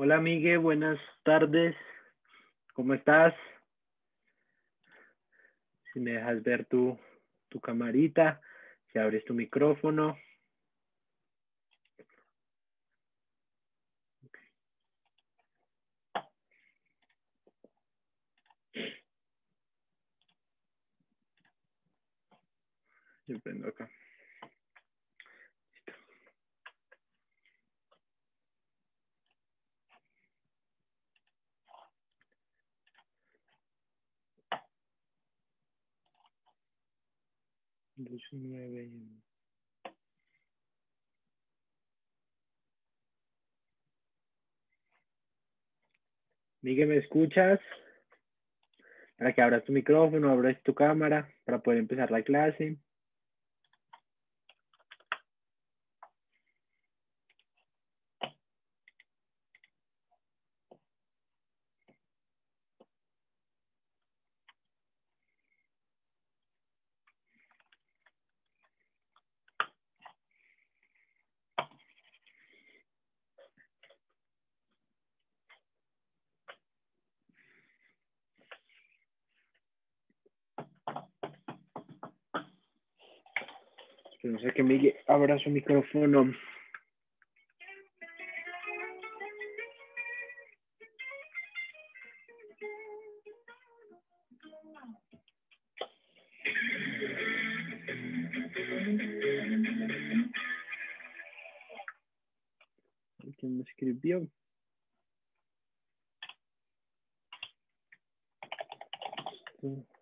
Hola, Miguel, buenas tardes. ¿Cómo estás? Si me dejas ver tu, tu camarita, si abres tu micrófono. Yo prendo acá. Miguel, ¿me escuchas? Para que abras tu micrófono, abras tu cámara para poder empezar la clase. Que no sé que Abra su micrófono. ¿Quién me escribió? Sí.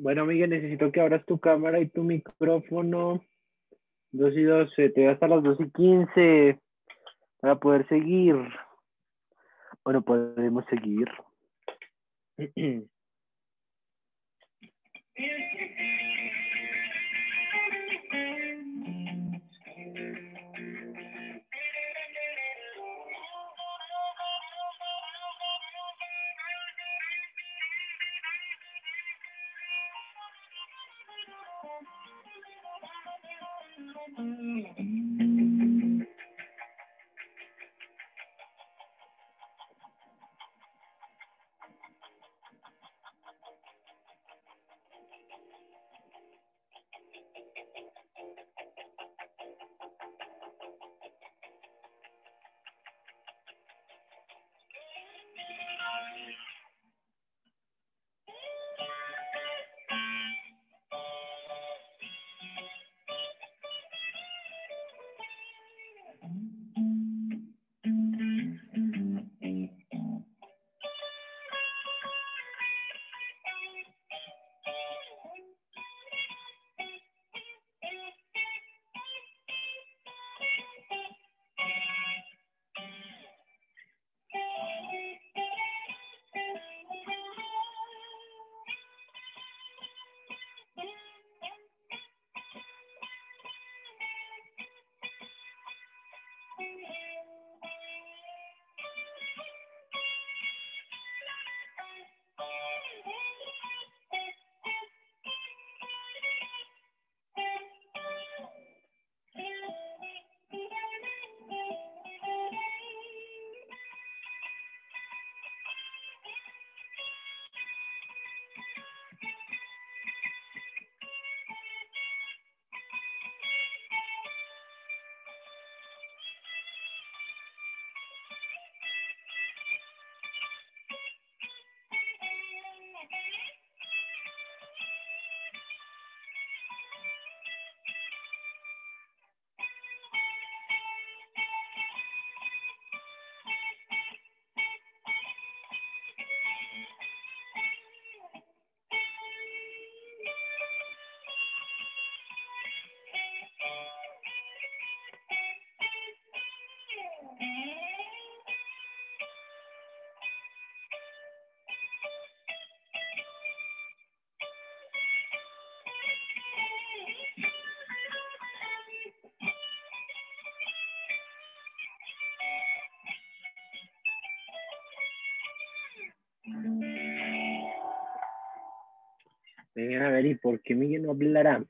Bueno, Miguel, necesito que abras tu cámara y tu micrófono. Dos y dos, te voy hasta las dos y quince para poder seguir. Bueno, podemos seguir. 嗯。Vengan a ver, ¿y por qué Miguel no hablará?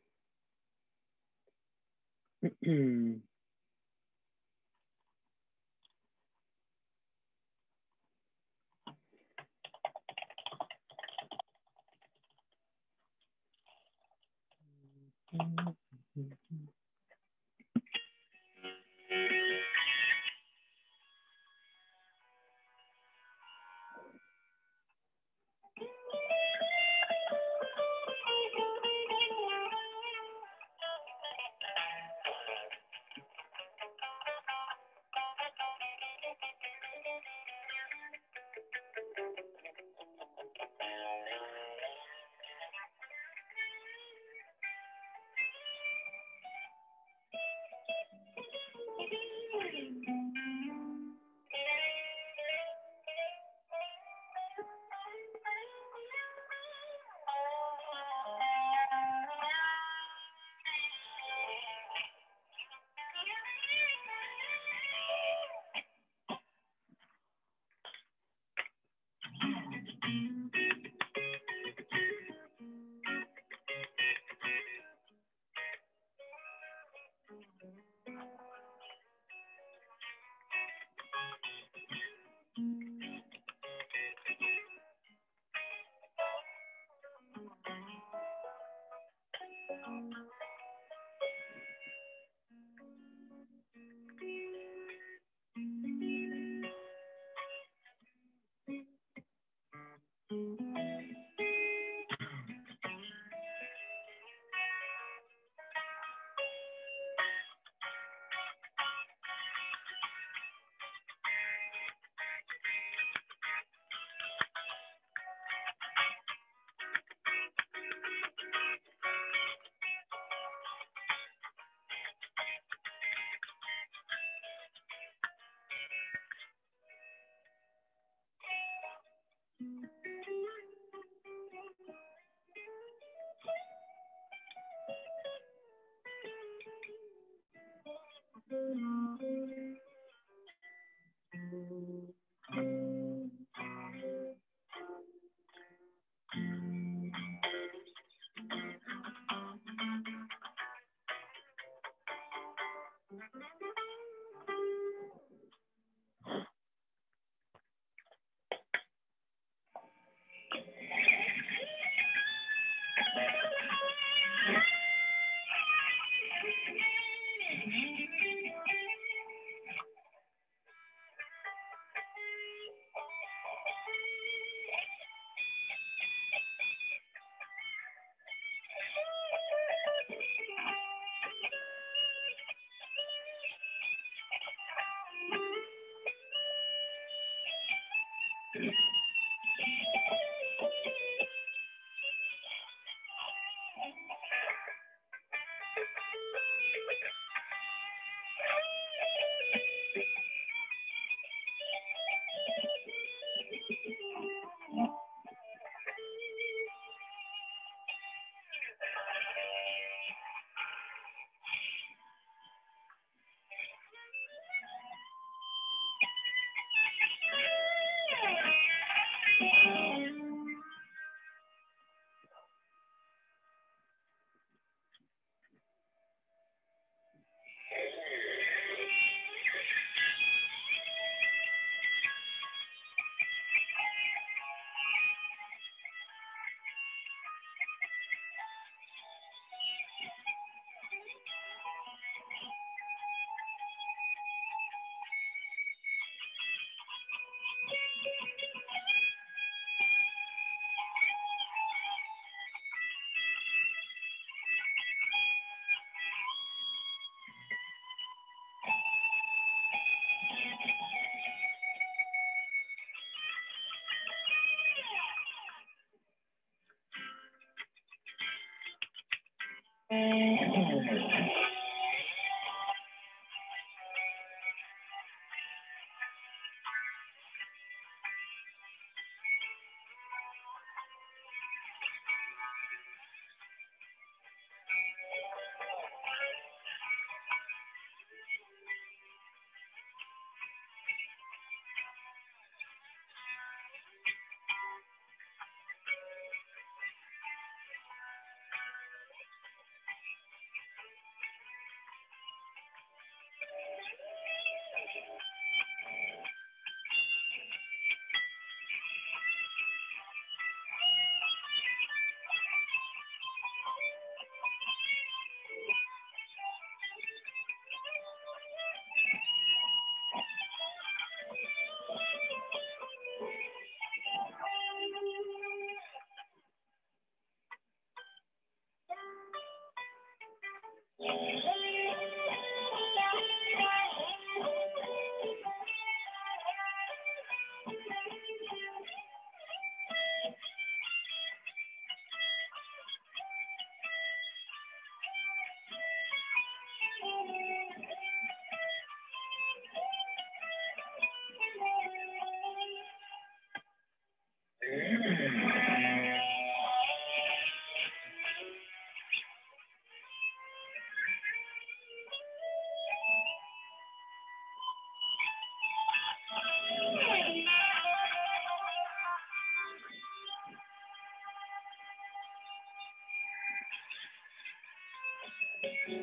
Thank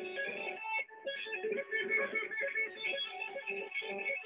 you.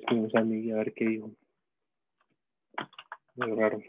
escribimos a Miguel a ver qué dijo. Muy raro.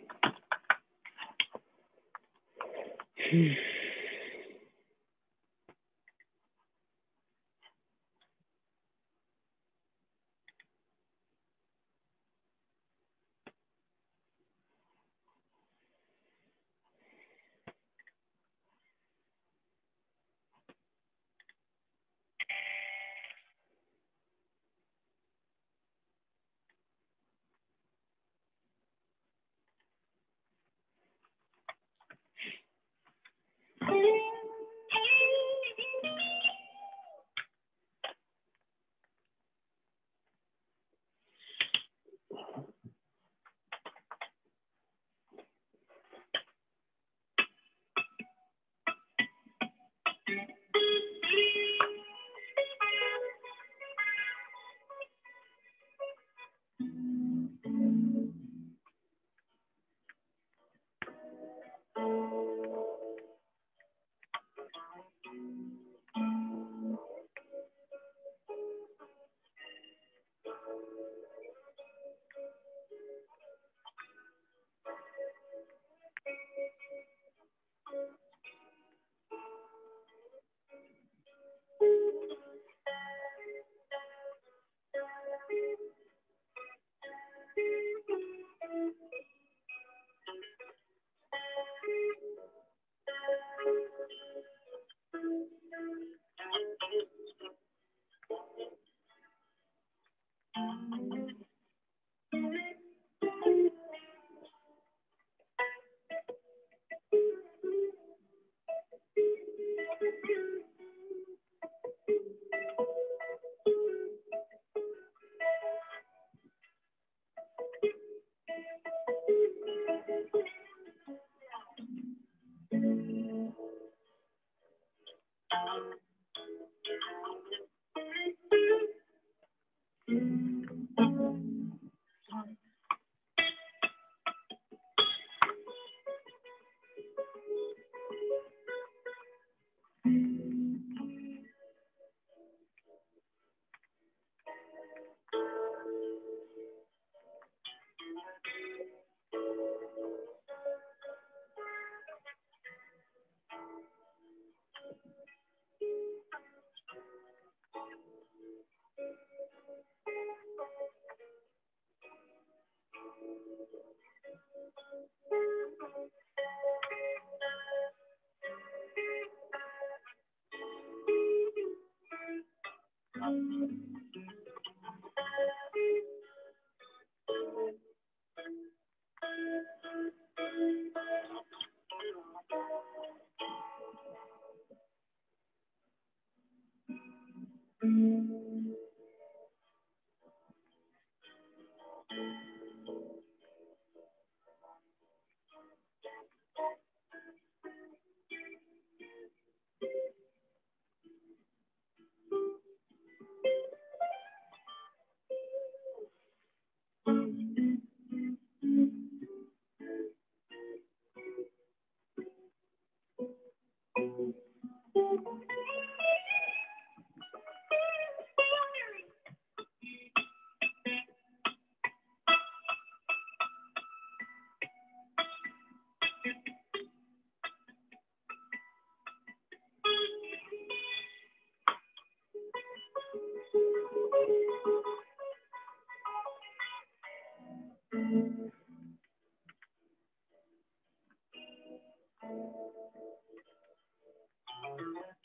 Thank you. Mm-hmm. Hallelujah.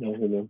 No, Julio.